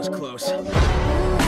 was close.